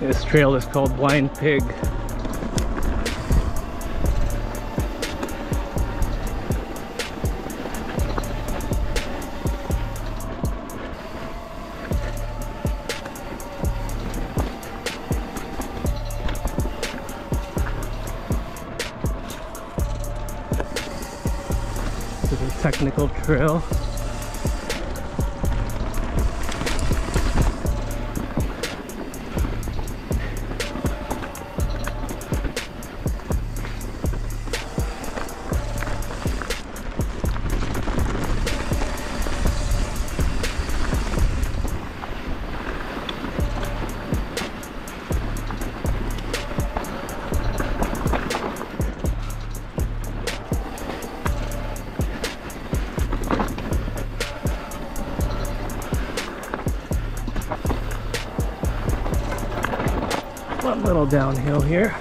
This trail is called Blind Pig. This is a technical trail. One little downhill here.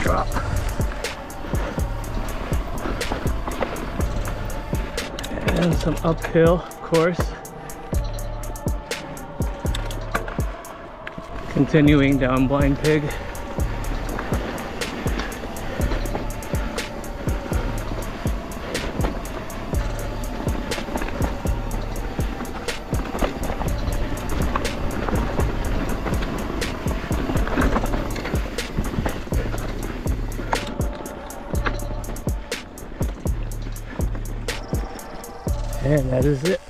Drop. And some uphill, of course. Continuing down Blind Pig. And that is it.